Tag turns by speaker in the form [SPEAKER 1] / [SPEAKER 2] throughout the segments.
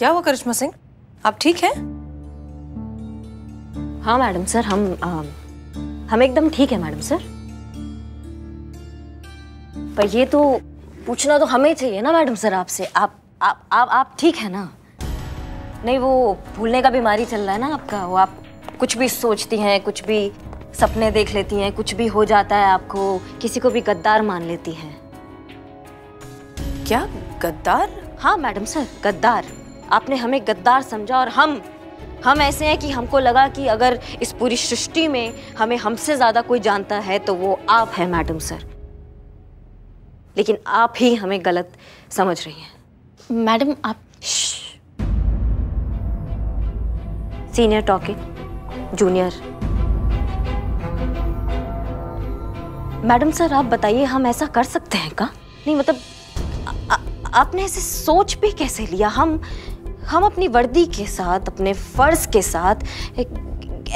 [SPEAKER 1] क्या हुआ करिश्मा सिंह? आप ठीक हैं?
[SPEAKER 2] हाँ मैडम सर हम आ, हम एकदम ठीक है मैडम सर। पर ये तो पूछना तो हमें चाहिए ना मैडम सर आपसे। आप आप आप आप ठीक है ना? नहीं वो भूलने का बीमारी चल रहा है ना आपका। वो आप कुछ भी सोचती हैं कुछ भी सपने देख लेती हैं कुछ भी हो जाता है आपको किसी को भी गद्दार मान लेती हैं।
[SPEAKER 1] क्या? गद्दार?
[SPEAKER 2] हाँ मैडम सर गद्दार। आपने हमें गद्दार समझा और हम हम ऐसे हैं कि हमको लगा कि अगर इस पूरी सृष्टि में हमें हमसे ज़्यादा कोई जानता है तो वो आप हैं मैडम सर। लेकिन आप ही हमें गलत समझ रही हैं।
[SPEAKER 3] मैडम आप
[SPEAKER 2] senior talking junior. Madam sir आप बताइए हम ऐसा कर सकते हैं का नहीं मतलब आ, आ, आपने ऐसे सोच भी कैसे लिया? हम हम अपनी वर्दी के साथ, अपने फ़र्ज़ के साथ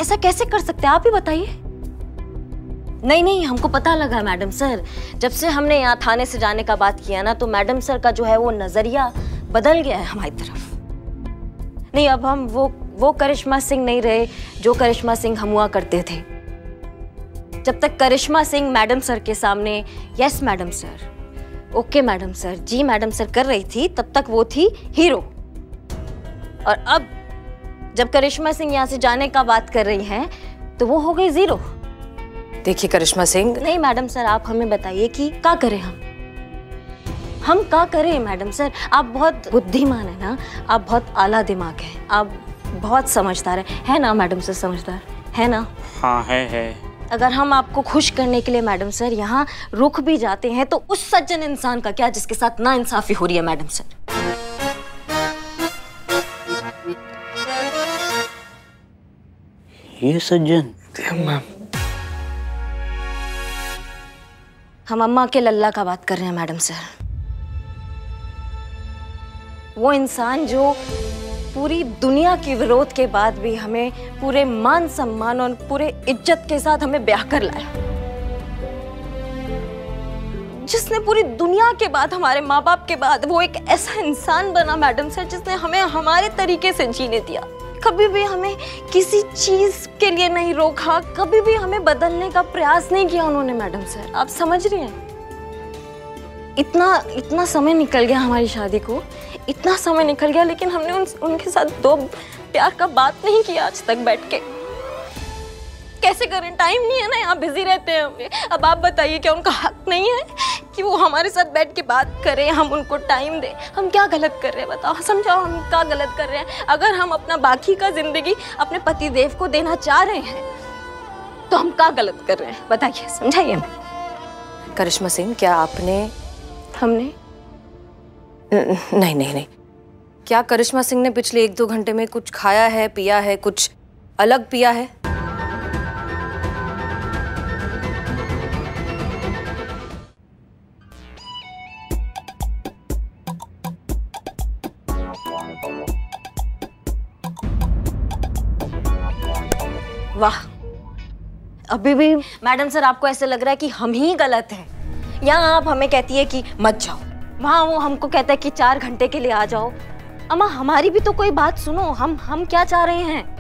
[SPEAKER 2] ऐसा कैसे कर सकते हैं? आप ही बताइए। नहीं नहीं, हमको पता लगा, मैडम सर। जब से हमने यहाँ थाने से जाने का बात किया ना तो मैडम सर का जो है वो नज़रिया बदल गया है हमारी तरफ़। नहीं, अब हम वो वो करिश्मा सिंह नहीं रहे, जो करिश्मा सिंह हम हुआ करते थे। जब तक करिश्मा सिंह मैडम सर के सामने yes madam sir. Okay, madam sir. जी, मैडम सर कर रही थी, तब तक वो थी हीरो। और अब जब करिश्मा सिंह यहाँ से जाने का बात कर रही हैं तो वो हो गई ज़ीरो।
[SPEAKER 1] देखिए करिश्मा सिंह।
[SPEAKER 2] नहीं मैडम सर आप हमें बताइए कि क्या करें हम? हम क्या करें मैडम सर? आप बहुत बुद्धिमान है ना आप बहुत आला दिमाग है आप बहुत समझदार है। है ना मैडम सर समझदार? है ना?
[SPEAKER 4] हाँ है है।
[SPEAKER 2] अगर हम आपको खुश करने के लिए मैडम सर यहाँ रुक भी जाते हैं तो उस सज्जन इंसान का क्या जिसके साथ ना इंसाफी हो रही है मैडम सर?
[SPEAKER 4] ये सज्जन
[SPEAKER 2] हम अम्मा के लल्ला का बात कर रहे हैं मैडम सर। वो इंसान जो पूरी दुनिया के विरोध के बाद भी हमें पूरे मान सम्मान और पूरे इज़्ज़त के साथ हमें ब्याह कर लाया। जिसने पूरी दुनिया के बाद हमारे माँ बाप के बाद वो एक ऐसा इंसान बना मैडम सर जिसने हमें हमारे तरीके से जीने दिया। कभी भी हमें किसी चीज़ के लिए नहीं रोका कभी भी हमें बदलने का प्रयास नहीं किया उन्होंने मैडम सर। आप समझ रही हैं? इतना इतना समय निकल गया हमारी शादी को इतना समय निकल गया लेकिन हमने उन, उनके साथ दो प्यार का बात नहीं किया आज तक बैठ के। कैसे करें? टाइम नहीं है ना यहाँ बिज़ी रहते हैं हमें। अब आप बताइए क्या उनका हक नहीं है? कि वो हमारे साथ बैठ के बात करें हम उनको टाइम दें। हम क्या गलत कर रहे हैं बताओ? समझाओ हम क्या गलत कर रहे हैं। अगर हम अपना बाकी का ज़िंदगी अपने पति देव को देना चाह रहे हैं तो हम क्या गलत कर रहे हैं? बताइए समझाइए हमें।
[SPEAKER 1] करिश्मा सिंह क्या आपने
[SPEAKER 2] हमने?
[SPEAKER 1] नहीं नहीं नहीं। क्या करिश्मा सिंह ने पिछले एक दो घंटे में कुछ खाया है पिया है कुछ अलग पिया है?
[SPEAKER 2] वाह। अभी भी मैडम सर आपको ऐसे लग रहा है कि हम ही गलत हैं। यहाँ आप हमें कहती है कि मत जाओ। वहाँ वो हमको कहता है कि चार घंटे के लिए आ जाओ। अम्मा हमारी भी तो कोई बात सुनो। हम हम क्या चाह रहे हैं?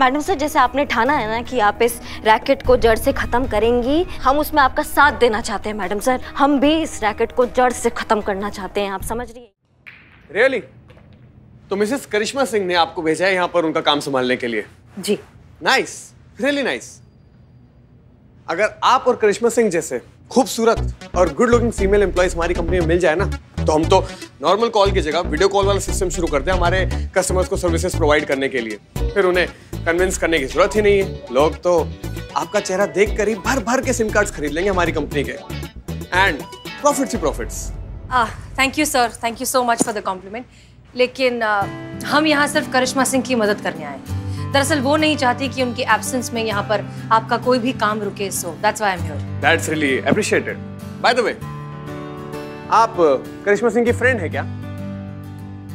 [SPEAKER 2] मैडम सर जैसे आपने ठाना है ना कि आप इस रैकेट को जड़ से खत्म करेंगी हम उसमें आपका साथ देना चाहते हैं मैडम सर। हम भी इस रैकेट को जड़ से खत्म करना चाहते हैं आप समझ रही है?
[SPEAKER 5] रियली तो मिसेस करिश्मा सिंह ने आपको भेजा है यहाँ पर उनका काम संभालने के लिए?
[SPEAKER 1] जी।
[SPEAKER 5] नाइस रियली नाइस अगर आप और करिश्मा सिंह जैसे खूबसूरत और गुड लुकिंग फीमेल एम्प्लॉयज़ हमारी कंपनी में मिल जाए ना तो हम तो नॉर्मल कॉल की जगह वीडियो कॉल वाला सिस्टम शुरू करते हैं हमारे कस्टमर्स को सर्विसेज़ प्रोवाइड करने के लिए। फिर उन्हें कन्विंस करने की ज़रूरत ही नहीं है। लोग तो आपका चेहरा देख कर ही भर भर के सिम कार्ड खरीद लेंगे हमारी कंपनी के। And profits he profits
[SPEAKER 1] thank you sir thank you so much for the compliment लेकिन uh, हम यहाँ सिर्फ़ करिश्मा सिंह की मदद करने आए हैं। दरअसल वो नहीं चाहती कि उनकी एब्सेंस में यहाँ पर आपका कोई भी काम रुके so that's why I am here
[SPEAKER 5] that's really appreciated by the way आप करिश्मा सिंह की फ्रेंड है क्या?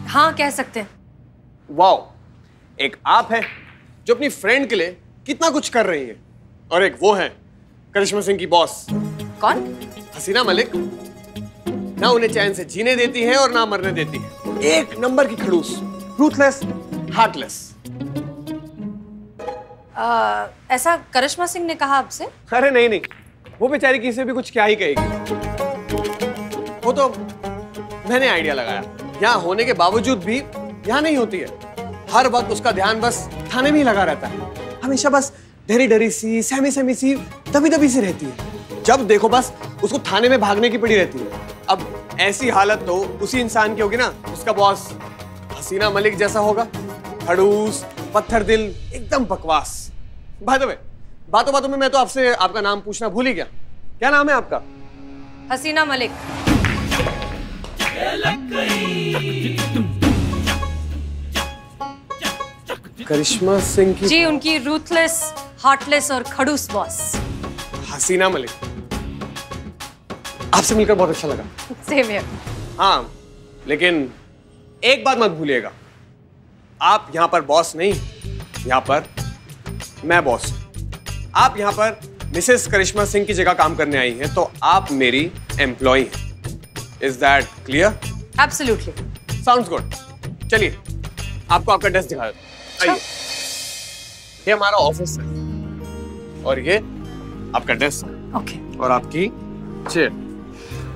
[SPEAKER 1] हाँ कह सकते हैं।
[SPEAKER 5] वाओ एक आप है जो अपनी फ्रेंड के लिए कितना कुछ कर रही है। और एक वो है करिश्मा सिंह की बॉस
[SPEAKER 1] कौन?
[SPEAKER 5] हसीना मलिक। ना उन्हें चैन से जीने देती है और ना मरने देती है। एक नंबर की खड़ूस रूथलेस हार्टलेस
[SPEAKER 1] ऐसा करिश्मा सिंह ने कहा आपसे?
[SPEAKER 5] अरे नहीं नहीं। वो बेचारी किसी भी कुछ क्या ही कहेगी। वो तो मैंने आइडिया लगाया। यहाँ होने के बावजूद भी यहाँ नहीं होती है। हर वक्त उसका ध्यान बस थाने में ही लगा रहता है। हमेशा बस डरी डरी सी, सहमी सहमी सी, दबी दबी सी रहती है। जब देखो बस, उसको थाने में भागने की पड़ी रहती है। अब ऐसी हालत तो उसी इंसान की होगी ना, उसका बॉस। हसीना मलिक जैसा होगा। खड़ूस पत्थर दिल एकदम बकवास। बाय द वे बातों बातों में मैं तो आपसे आपका नाम पूछना भूल ही गया। क्या नाम है आपका?
[SPEAKER 1] हसीना मलिक।
[SPEAKER 5] करिश्मा सिंह की
[SPEAKER 1] जी उनकी रूथलेस हार्टलेस और खड़ूस बॉस
[SPEAKER 5] हसीना मलिक। आपसे मिलकर बहुत अच्छा लगा।
[SPEAKER 1] सेम
[SPEAKER 5] हाँ लेकिन एक बात मत भूलिएगा। आप यहाँ पर बॉस नहीं यहाँ पर मैं बॉस आप यहाँ पर मिसेस करिश्मा सिंह की जगह काम करने आई हैं तो आप मेरी एम्प्लॉय हैं. Is that clear
[SPEAKER 1] absolutely
[SPEAKER 5] sounds good चलिए आपको आपका डेस्क दिखा देता आइए। ये हमारा ऑफ़िस है और ये आपका डेस्क
[SPEAKER 1] ओके
[SPEAKER 5] और आपकी चेयर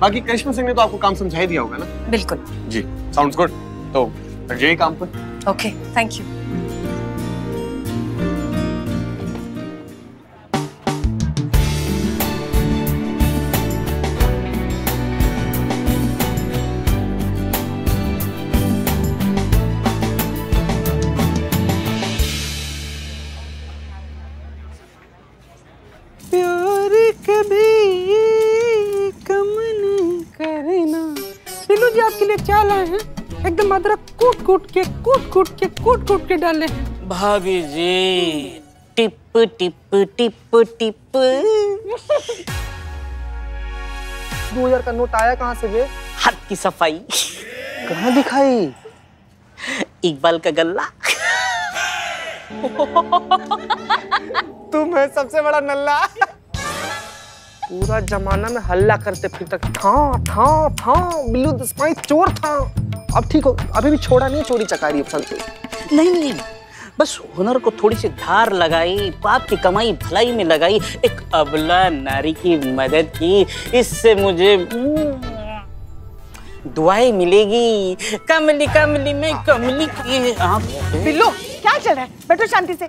[SPEAKER 5] बाकी करिश्मा सिंह ने तो आपको काम समझा ही दिया होगा ना?
[SPEAKER 1] बिल्कुल।
[SPEAKER 5] जी साउंड्स गुड तो जाइए काम पर।
[SPEAKER 1] ओके थैंक यू
[SPEAKER 3] हैं। एकदम अदरक कूट कूट के कूट कूट के कूट कूट के डाले हैं।
[SPEAKER 4] भाभी जी टिप टिप टिप टिप।
[SPEAKER 3] दो हज़ार का नोट आया कहाँ से बे
[SPEAKER 4] हाथ की सफ़ाई।
[SPEAKER 3] कहाँ दिखाई?
[SPEAKER 4] इकबाल का गल्ला
[SPEAKER 3] तुम है सबसे बड़ा नल्ला। पूरा जमाना में हल्ला करते फिर तक था था था बिल्लू दसमाई चोर था। अब ठीक हो अभी भी छोड़ा नहीं चोरी चकारी संतोष
[SPEAKER 4] नहीं नहीं बस हुनर को थोड़ी सी धार लगाई पाप की कमाई भलाई में लगाई एक अबला नारी की मदद की इससे मुझे हम्म, दुआएँ मिलेगी। कमली कमली में कमली की
[SPEAKER 3] बिल्लू क्या चल रहा है? बैठो शांति से।